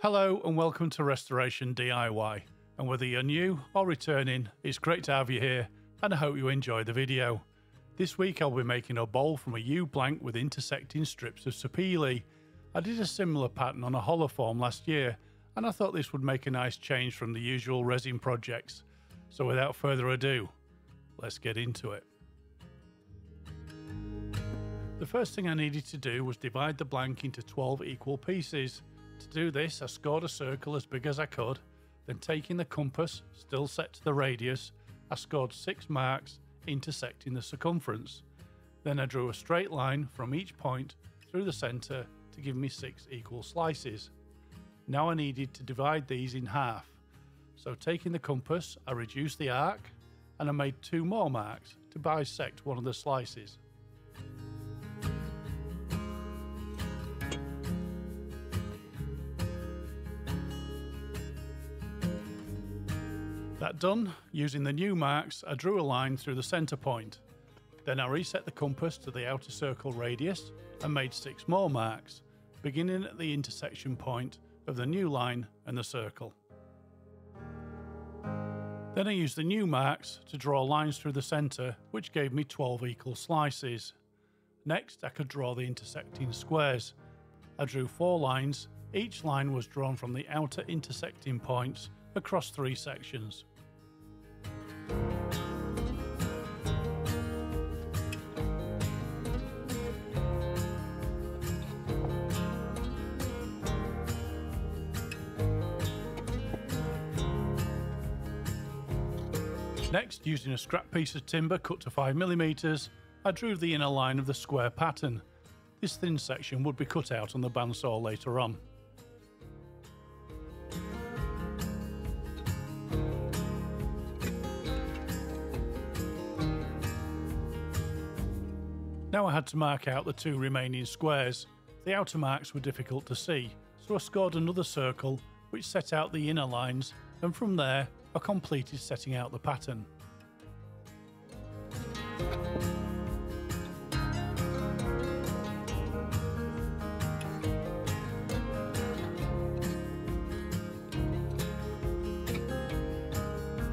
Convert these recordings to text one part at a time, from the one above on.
Hello and welcome to Restoration DIY. And whether you're new or returning, it's great to have you here and I hope you enjoy the video. This week I'll be making a bowl from a yew-blank with intersecting strips of sapele. I did a similar pattern on a hollow form last year and I thought this would make a nice change from the usual resin projects. So without further ado, let's get into it. The first thing I needed to do was divide the blank into 12 equal pieces. To do this, I scored a circle as big as I could, then taking the compass, still set to the radius, I scored six marks intersecting the circumference. Then I drew a straight line from each point through the centre to give me six equal slices. Now I needed to divide these in half. So taking the compass, I reduced the arc and I made two more marks to bisect one of the slices. That done, using the new marks, I drew a line through the centre point. Then I reset the compass to the outer circle radius and made six more marks, beginning at the intersection point of the new line and the circle. Then I used the new marks to draw lines through the centre, which gave me 12 equal slices. Next, I could draw the intersecting squares. I drew four lines, each line was drawn from the outer intersecting points across three sections. Next, using a scrap piece of timber cut to 5mm, I drew the inner line of the square pattern. This thin section would be cut out on the bandsaw later on. Now I had to mark out the two remaining squares. The outer marks were difficult to see, so I scored another circle which set out the inner lines and from there I completed setting out the pattern.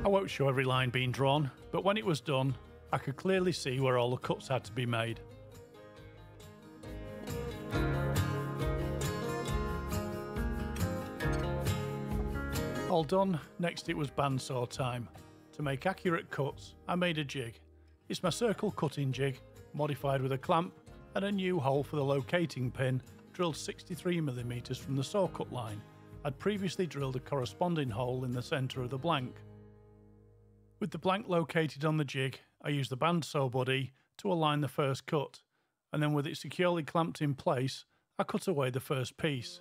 I won't show every line being drawn, but when it was done, I could clearly see where all the cuts had to be made. All done, next it was bandsaw time. To make accurate cuts, I made a jig. It's my circle cutting jig, modified with a clamp and a new hole for the locating pin, drilled 63mm from the saw cut line. I'd previously drilled a corresponding hole in the centre of the blank. With the blank located on the jig, I used the bandsaw body to align the first cut, and then with it securely clamped in place, I cut away the first piece.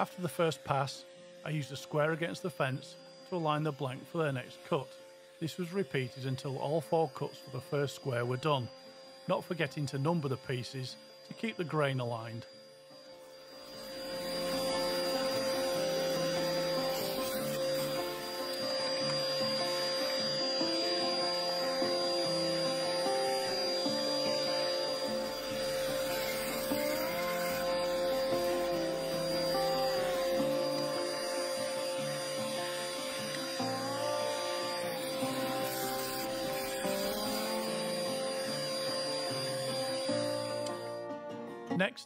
After the first pass, I used a square against the fence to align the blank for the next cut. This was repeated until all four cuts for the first square were done, not forgetting to number the pieces to keep the grain aligned.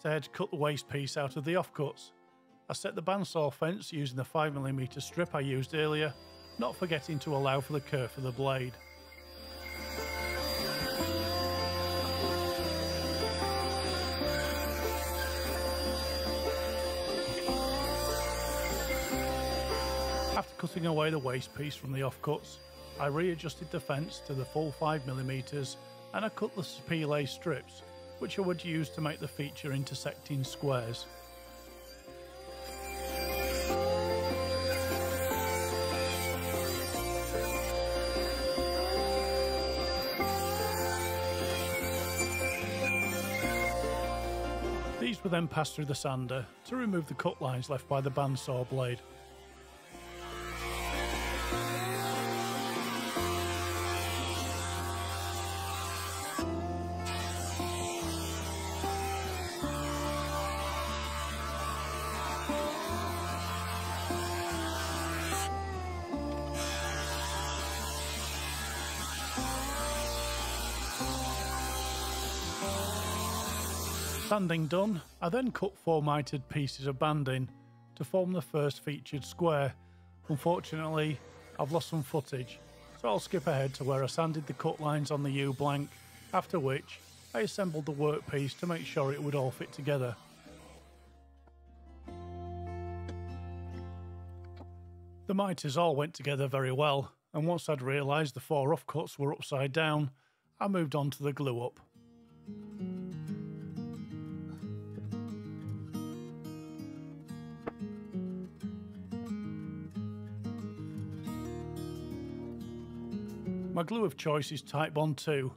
Next I had to cut the waste piece out of the offcuts. I set the bandsaw fence using the 5mm strip I used earlier, not forgetting to allow for the curve of the blade. After cutting away the waste piece from the offcuts, I readjusted the fence to the full 5mm and I cut the sapele strips which I would use to make the feature intersecting squares. These were then passed through the sander to remove the cut lines left by the bandsaw blade. Sanding done, I then cut four mitered pieces of banding to form the first featured square. Unfortunately, I've lost some footage, so I'll skip ahead to where I sanded the cut lines on the yew-blank, after which I assembled the workpiece to make sure it would all fit together. The mitres all went together very well, and once I'd realised the four offcuts were upside down, I moved on to the glue up. My glue of choice is Titebond 2.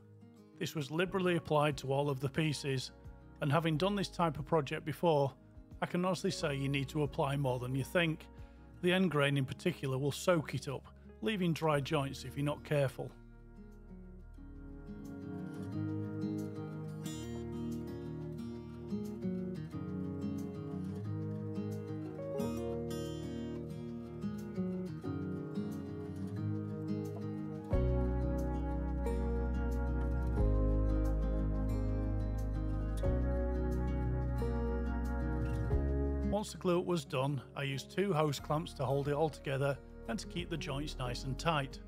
This was liberally applied to all of the pieces, and having done this type of project before, I can honestly say you need to apply more than you think. The end grain in particular will soak it up, leaving dry joints if you're not careful. The glue was done, I used two hose clamps to hold it all together and to keep the joints nice and tight.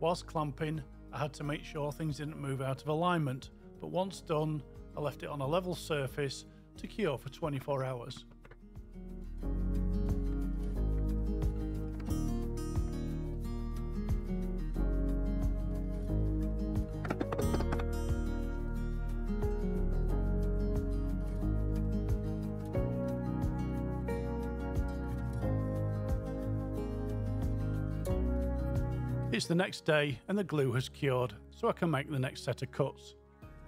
Whilst clamping, I had to make sure things didn't move out of alignment, but once done, I left it on a level surface to cure for 24 hours. It's the next day and the glue has cured, so I can make the next set of cuts.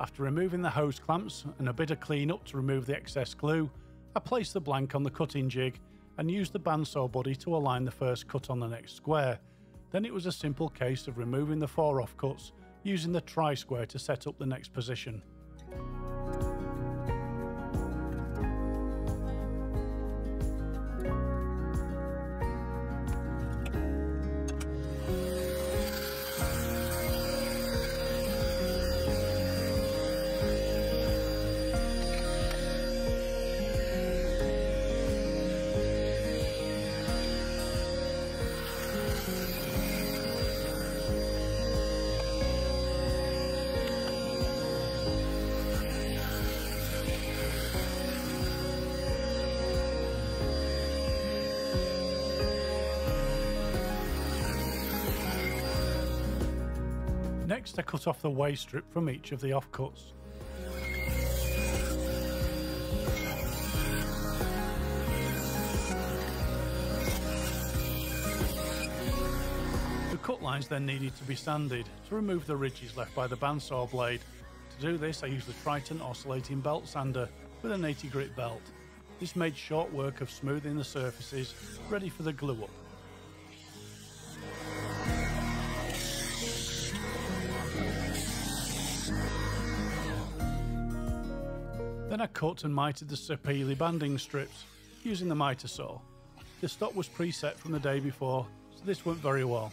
After removing the hose clamps and a bit of clean up to remove the excess glue, I place the blank on the cutting jig and use the bandsaw body to align the first cut on the next square. Then it was a simple case of removing the four offcuts using the tri-square to set up the next position. Next I cut off the waste strip from each of the offcuts. The cut lines then needed to be sanded to remove the ridges left by the bandsaw blade. To do this I used the Triton oscillating belt sander with an 80 grit belt. This made short work of smoothing the surfaces ready for the glue up. Then I cut and mitered the Sapele banding strips using the miter saw. The stock was preset from the day before, so this went very well.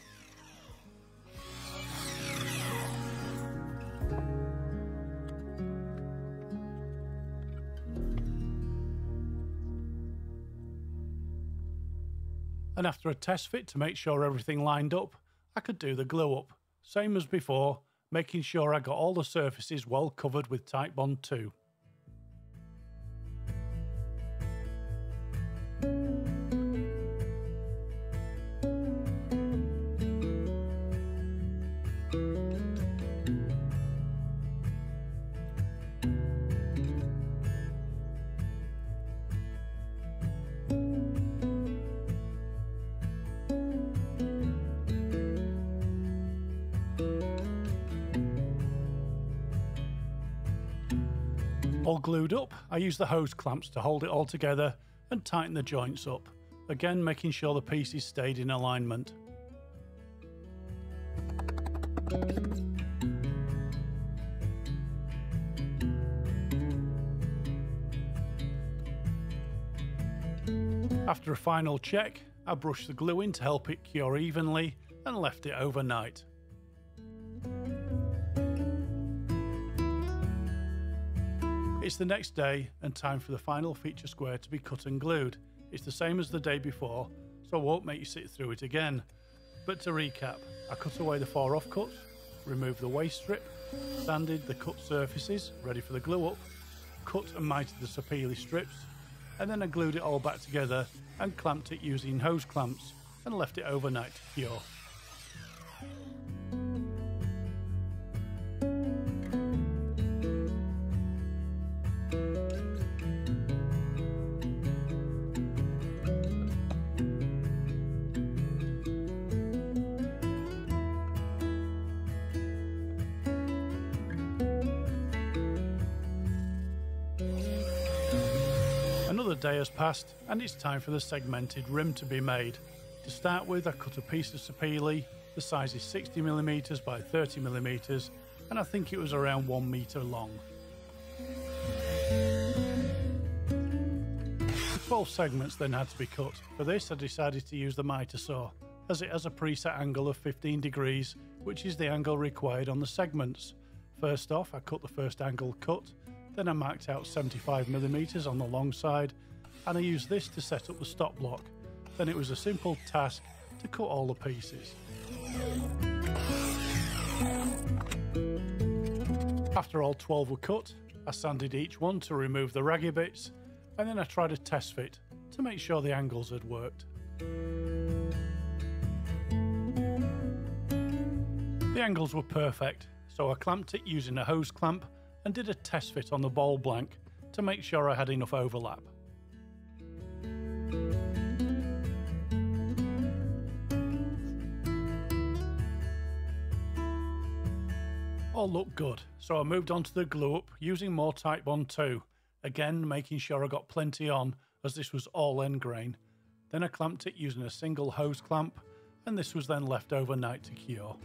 And after a test fit to make sure everything lined up, I could do the glue up. Same as before, making sure I got all the surfaces well covered with Titebond 2. All glued up, I use the hose clamps to hold it all together and tighten the joints up, again making sure the pieces stayed in alignment. After a final check, I brushed the glue in to help it cure evenly and left it overnight. It's the next day and time for the final feature square to be cut and glued. It's the same as the day before, so I won't make you sit through it again. But to recap, I cut away the four offcuts, removed the waste strip, sanded the cut surfaces, ready for the glue up, cut and mited the sapele strips, and then I glued it all back together and clamped it using hose clamps and left it overnight to cure. Has passed and it's time for the segmented rim to be made. To start with I cut a piece of sapele, the size is 60mm by 30mm and I think it was around 1 metre long. The 12 segments then had to be cut. For this I decided to use the mitre saw as it has a preset angle of 15 degrees which is the angle required on the segments. First off I cut the first angle cut then I marked out 75mm on the long side and I used this to set up the stop block. Then it was a simple task to cut all the pieces. After all 12 were cut, I sanded each one to remove the raggy bits and then I tried a test fit to make sure the angles had worked. The angles were perfect, so I clamped it using a hose clamp and did a test fit on the ball blank to make sure I had enough overlap. All looked good, so I moved on to the glue up using more Titebond 2, again making sure I got plenty on as this was all end grain. Then I clamped it using a single hose clamp and this was then left overnight to cure.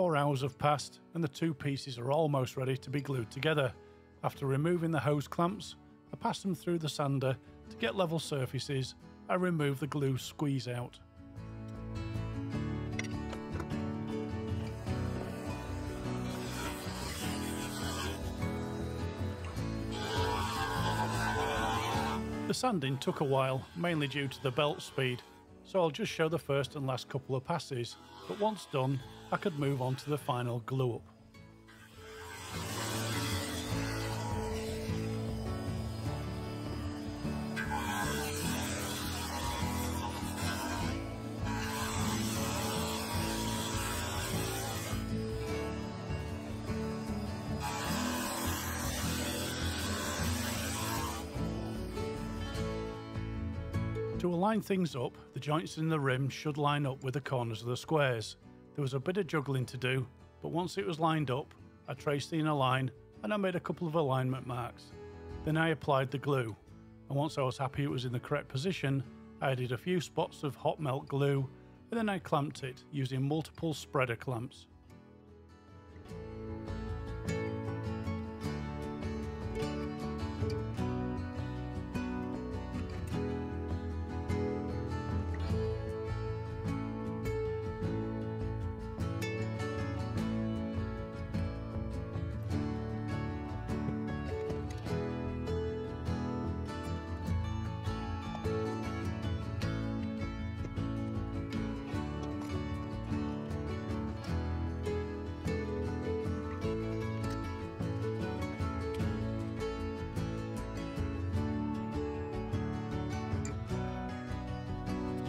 24 hours have passed and the two pieces are almost ready to be glued together. After removing the hose clamps, I pass them through the sander to get level surfaces and remove the glue squeeze out. The sanding took a while, mainly due to the belt speed, so I'll just show the first and last couple of passes, but once done, I could move on to the final glue up. To align things up, the joints in the rim should line up with the corners of the squares. There was a bit of juggling to do, but once it was lined up, I traced the inner line and I made a couple of alignment marks. Then I applied the glue, and once I was happy it was in the correct position, I added a few spots of hot melt glue and then I clamped it using multiple spreader clamps.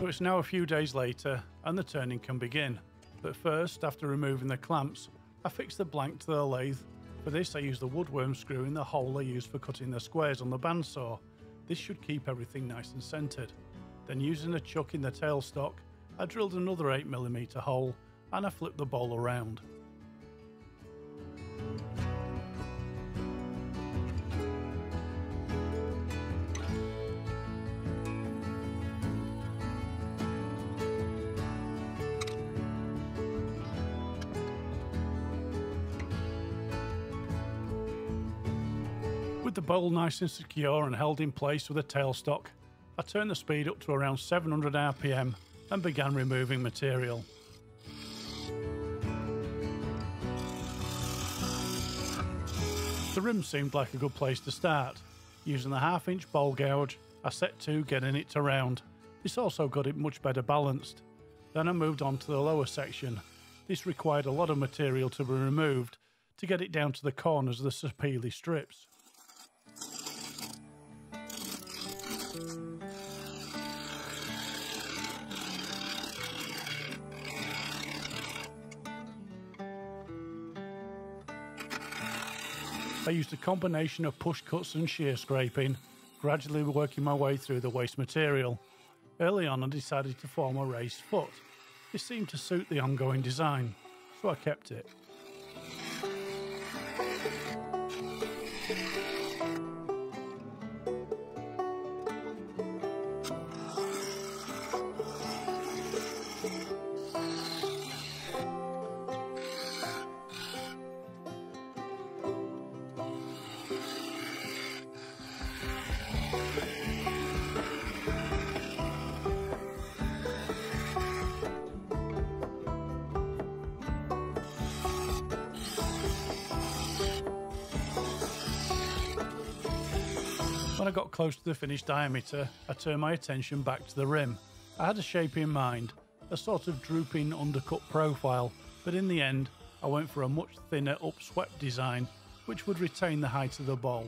So it's now a few days later and the turning can begin. But first, after removing the clamps, I fix the blank to the lathe. For this I use the woodworm screw in the hole I used for cutting the squares on the bandsaw. This should keep everything nice and centred. Then using a chuck in the tailstock, I drilled another 8mm hole and I flipped the bowl around. Bowl nice and secure and held in place with a tailstock, I turned the speed up to around 700 RPM and began removing material. The rim seemed like a good place to start. Using the half inch bowl gouge, I set to getting it to round. This also got it much better balanced. Then I moved on to the lower section. This required a lot of material to be removed to get it down to the corners of the sapele strips. I used a combination of push cuts and shear scraping, gradually working my way through the waste material. Early on I decided to form a raised foot. This seemed to suit the ongoing design, so I kept it. I got close to the finished diameter, I turned my attention back to the rim. I had a shape in mind, a sort of drooping undercut profile, but in the end, I went for a much thinner upswept design, which would retain the height of the bowl.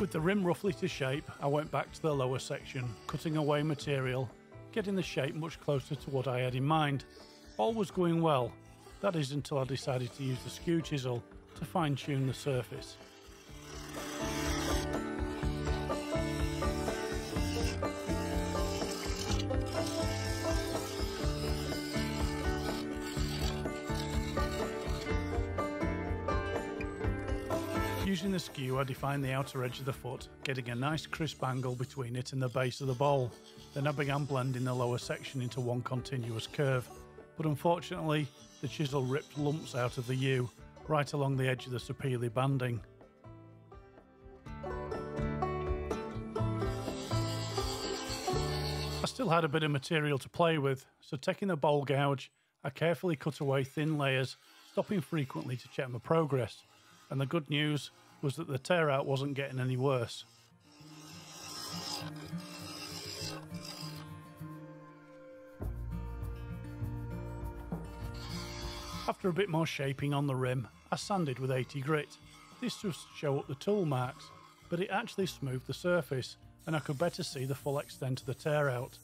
With the rim roughly to shape, I went back to the lower section, cutting away material, getting the shape much closer to what I had in mind. All was going well, that is until I decided to use the skew chisel to fine tune the surface. Using the skew, I defined the outer edge of the foot, getting a nice crisp angle between it and the base of the bowl. Then I began blending the lower section into one continuous curve. But unfortunately, the chisel ripped lumps out of the yew, right along the edge of the sapele banding. I still had a bit of material to play with, so taking the bowl gouge, I carefully cut away thin layers, stopping frequently to check my progress and the good news was that the tear out wasn't getting any worse. After a bit more shaping on the rim, I sanded with 80 grit. This just show up the tool marks, but it actually smoothed the surface and I could better see the full extent of the tear out.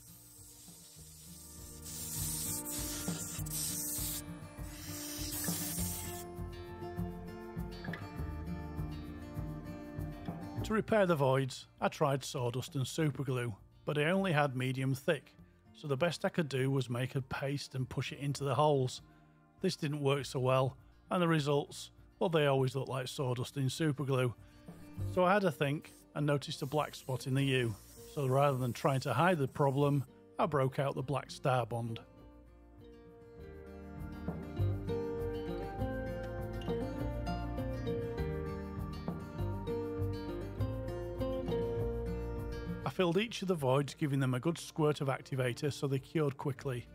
To repair the voids, I tried sawdust and superglue, but I only had medium thick, so the best I could do was make a paste and push it into the holes. This didn't work so well, and the results, well, they always look like sawdust in superglue. So I had a think and noticed a black spot in the yew, so rather than trying to hide the problem, I broke out the black Starbond. Filled each of the voids, giving them a good squirt of activator so they cured quickly.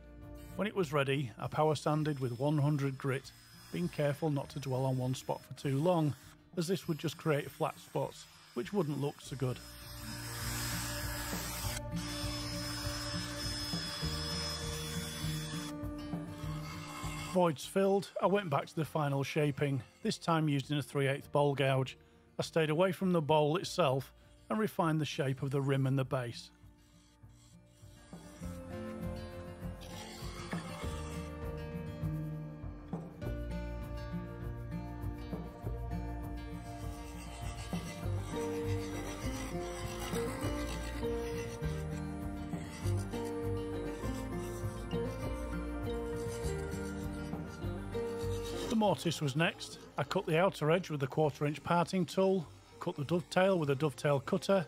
When it was ready, I power sanded with 100 grit, being careful not to dwell on one spot for too long, as this would just create flat spots, which wouldn't look so good. Voids filled, I went back to the final shaping, this time using a 3 8 bowl gouge. I stayed away from the bowl itself and refine the shape of the rim and the base. The mortise was next. I cut the outer edge with the quarter inch parting tool cut the dovetail with a dovetail cutter,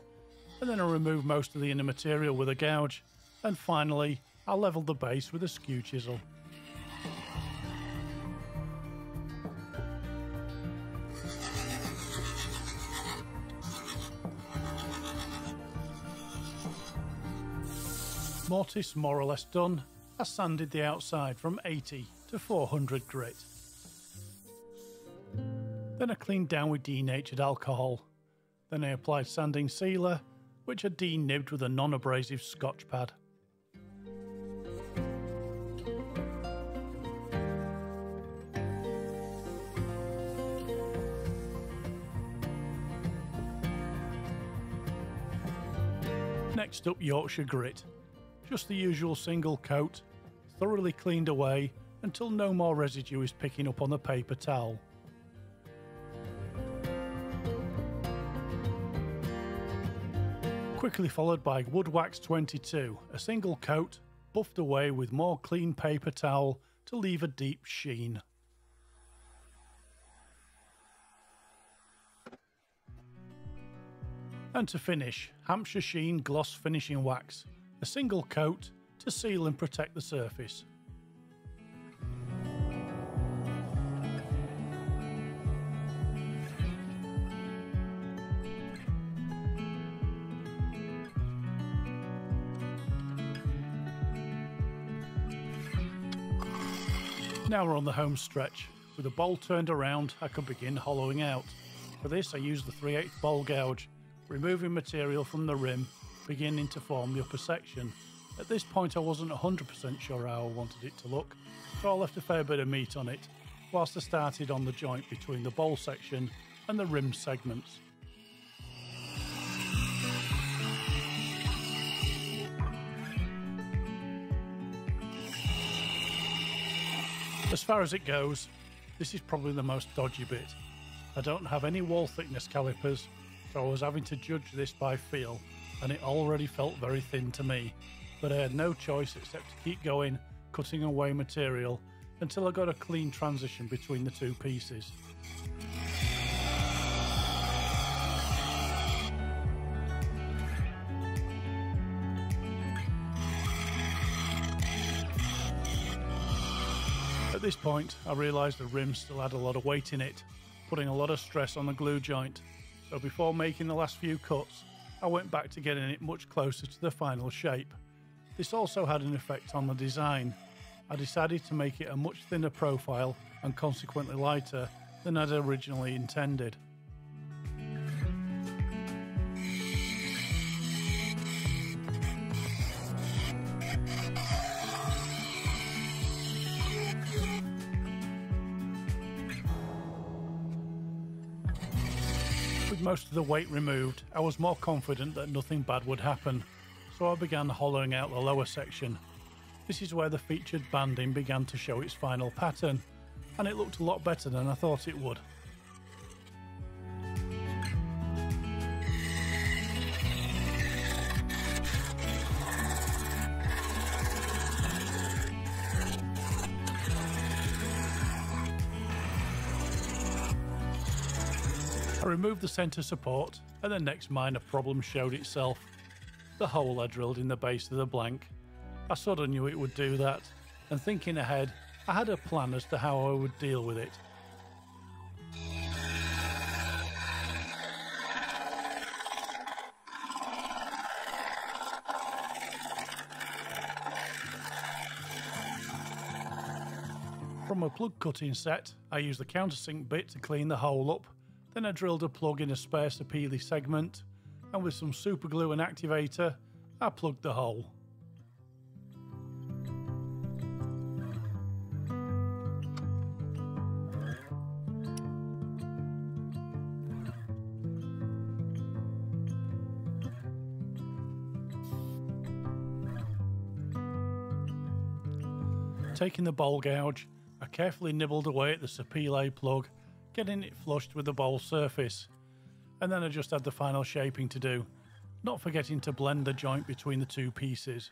and then I remove most of the inner material with a gouge, and finally I level the base with a skew chisel. Mortise more or less done, I sanded the outside from 80 to 400 grit. Then I cleaned down with denatured alcohol. Then I applied sanding sealer, which I denibbed with a non-abrasive scotch pad. Next up Yorkshire Grit. Just the usual single coat, thoroughly cleaned away until no more residue is picking up on the paper towel. Quickly followed by Wood Wax 22, a single coat, buffed away with more clean paper towel to leave a deep sheen. And to finish, Hampshire Sheen Gloss Finishing Wax, a single coat to seal and protect the surface. Now we're on the home stretch. With the bowl turned around, I can begin hollowing out. For this, I use the 3 8 bowl gouge, removing material from the rim, beginning to form the upper section. At this point, I wasn't 100% sure how I wanted it to look, so I left a fair bit of meat on it, whilst I started on the joint between the bowl section and the rim segments. As far as it goes, this is probably the most dodgy bit. I don't have any wall thickness calipers, so I was having to judge this by feel, and it already felt very thin to me. But I had no choice except to keep going, cutting away material until I got a clean transition between the two pieces. This point, I realised the rim still had a lot of weight in it, putting a lot of stress on the glue joint. So before making the last few cuts, I went back to getting it much closer to the final shape. This also had an effect on the design. I decided to make it a much thinner profile and consequently lighter than I'd originally intended. Most of the weight removed, I was more confident that nothing bad would happen, so I began hollowing out the lower section. This is where the featured banding began to show its final pattern, and it looked a lot better than I thought it would. Removed the centre support and the next minor problem showed itself. The hole I drilled in the base of the blank. I sort of knew it would do that, and thinking ahead, I had a plan as to how I would deal with it. From a plug cutting set, I used the countersink bit to clean the hole up then I drilled a plug in a spare Sapele segment, and with some super glue and activator, I plugged the hole. Taking the bowl gouge, I carefully nibbled away at the Sapele plug getting it flushed with the bowl surface. And then I just had the final shaping to do, not forgetting to blend the joint between the two pieces.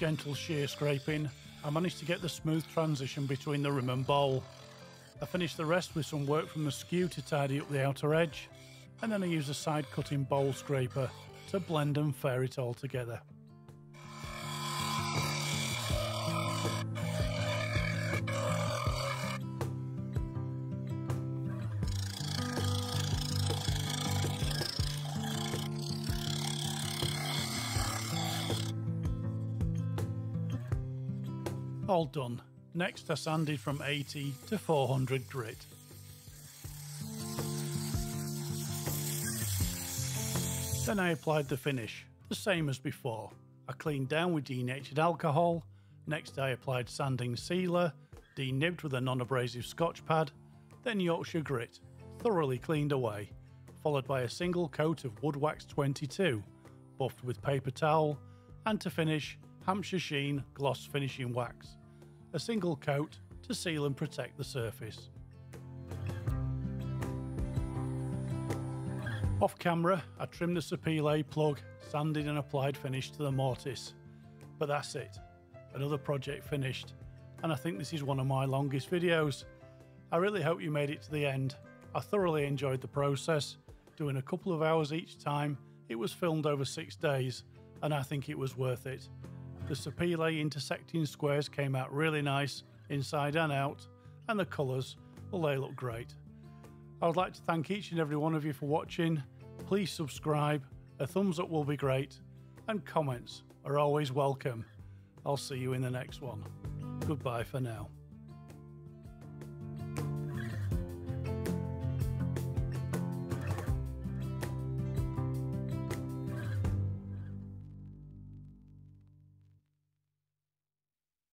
Gentle shear scraping, I managed to get the smooth transition between the rim and bowl. I finished the rest with some work from the skew to tidy up the outer edge, and then I used a side cutting bowl scraper to blend and fair it all together. All done. Next I sanded from 80 to 400 grit. Then I applied the finish, the same as before. I cleaned down with denatured alcohol, next I applied sanding sealer, denibbed with a non-abrasive scotch pad, then Yorkshire grit, thoroughly cleaned away, followed by a single coat of wood wax 22, buffed with paper towel, and to finish, Hampshire Sheen gloss finishing wax a single coat to seal and protect the surface. Off camera, I trimmed the Sapele plug, sanded and applied finish to the mortise. But that's it, another project finished, and I think this is one of my longest videos. I really hope you made it to the end. I thoroughly enjoyed the process, doing a couple of hours each time. It was filmed over six days, and I think it was worth it. The Sapele intersecting squares came out really nice inside and out, and the colours, well, they look great. I would like to thank each and every one of you for watching. Please subscribe, a thumbs up will be great, and comments are always welcome. I'll see you in the next one. Goodbye for now.